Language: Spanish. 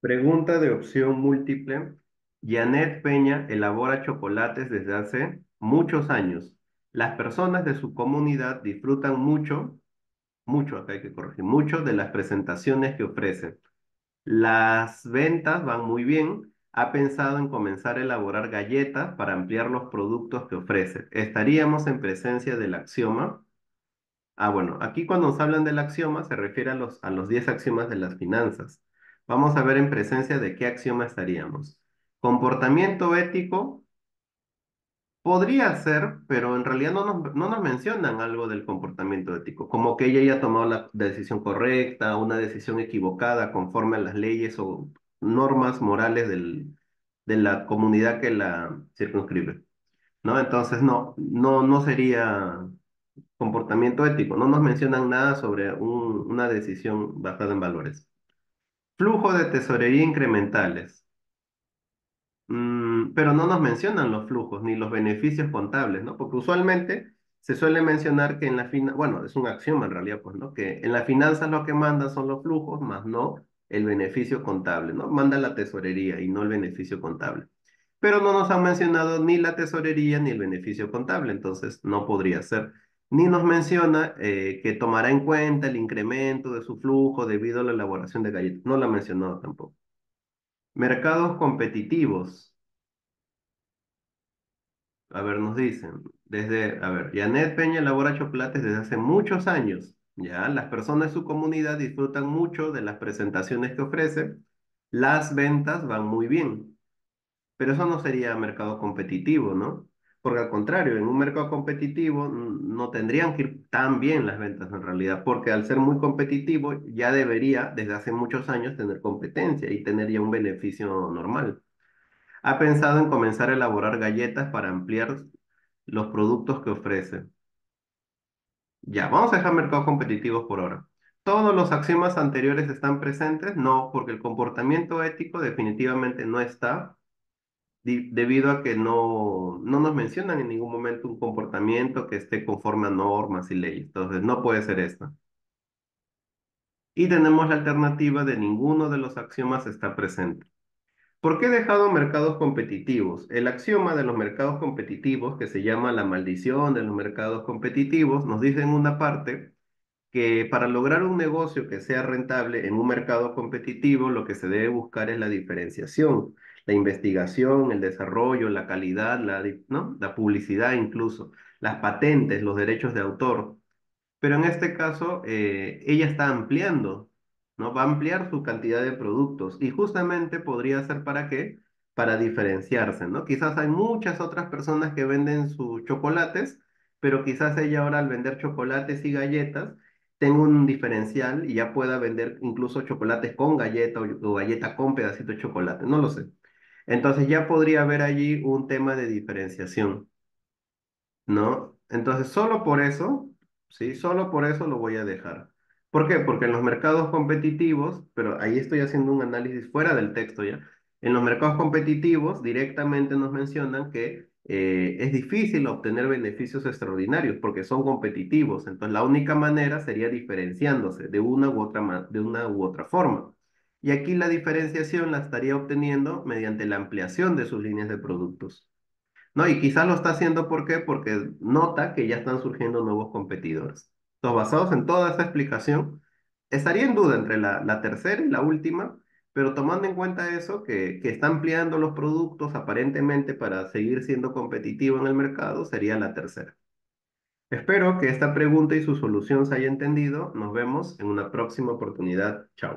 Pregunta de opción múltiple. Janet Peña elabora chocolates desde hace muchos años. Las personas de su comunidad disfrutan mucho, mucho, acá hay que corregir, mucho de las presentaciones que ofrece. Las ventas van muy bien. Ha pensado en comenzar a elaborar galletas para ampliar los productos que ofrece. Estaríamos en presencia del axioma. Ah, bueno, aquí cuando nos hablan del axioma se refiere a los, a los 10 axiomas de las finanzas. Vamos a ver en presencia de qué axioma estaríamos. Comportamiento ético podría ser, pero en realidad no nos, no nos mencionan algo del comportamiento ético, como que ella haya tomado la decisión correcta, una decisión equivocada conforme a las leyes o normas morales del, de la comunidad que la circunscribe, ¿no? Entonces, no, no, no sería comportamiento ético, no nos mencionan nada sobre un- una decisión basada en valores. Flujo de tesorería incrementales. Mm, pero no nos mencionan los flujos ni los beneficios contables, ¿no? Porque usualmente se suele mencionar que en la finanza, bueno, es un axioma en realidad, pues, ¿no? Que en las finanzas lo que manda son los flujos, más no el beneficio contable, ¿no? Manda la tesorería y no el beneficio contable. Pero no nos han mencionado ni la tesorería ni el beneficio contable, entonces no podría ser. Ni nos menciona eh, que tomará en cuenta el incremento de su flujo debido a la elaboración de galletas. No lo ha mencionado tampoco. Mercados competitivos. A ver, nos dicen, desde, a ver, Janet Peña elabora chocolates desde hace muchos años. Ya, las personas de su comunidad disfrutan mucho de las presentaciones que ofrece. Las ventas van muy bien. Pero eso no sería mercado competitivo, ¿no? Porque al contrario, en un mercado competitivo no tendrían que ir tan bien las ventas en realidad, porque al ser muy competitivo ya debería desde hace muchos años tener competencia y tener ya un beneficio normal. Ha pensado en comenzar a elaborar galletas para ampliar los productos que ofrece. Ya, vamos a dejar mercados competitivos por ahora. ¿Todos los axiomas anteriores están presentes? No, porque el comportamiento ético definitivamente no está, debido a que no, no nos mencionan en ningún momento un comportamiento que esté conforme a normas y leyes. Entonces, no puede ser esta. Y tenemos la alternativa de ninguno de los axiomas está presente. ¿Por qué he dejado mercados competitivos? El axioma de los mercados competitivos, que se llama la maldición de los mercados competitivos, nos dice en una parte que para lograr un negocio que sea rentable en un mercado competitivo, lo que se debe buscar es la diferenciación, la investigación, el desarrollo, la calidad, la, ¿no? La publicidad incluso, las patentes, los derechos de autor. Pero en este caso, eh, ella está ampliando, ¿no? Va a ampliar su cantidad de productos y justamente podría ser para qué? Para diferenciarse, ¿no? Quizás hay muchas otras personas que venden sus chocolates, pero quizás ella ahora al vender chocolates y galletas tenga un diferencial y ya pueda vender incluso chocolates con galleta o, o galleta con pedacito de chocolate, no lo sé. Entonces ya podría haber allí un tema de diferenciación. ¿no? Entonces, solo por eso, sí, solo por eso lo voy a dejar. ¿Por qué? Porque en los mercados competitivos, pero ahí estoy haciendo un análisis fuera del texto ya, en los mercados competitivos directamente nos mencionan que eh, es difícil obtener beneficios extraordinarios porque son competitivos, entonces la única manera sería diferenciándose de una u otra, de una u otra forma. Y aquí la diferenciación la estaría obteniendo mediante la ampliación de sus líneas de productos. No, y quizás lo está haciendo. Porque nota que ya están surgiendo nuevos competidores. Entonces, basados en toda esa explicación, estaría en duda entre la, la tercera y la última, pero tomando en cuenta eso, que, que está ampliando los productos aparentemente para seguir siendo competitivo en el mercado, sería la tercera. Espero que esta pregunta y su solución se haya entendido. Nos vemos en una próxima oportunidad. Chao.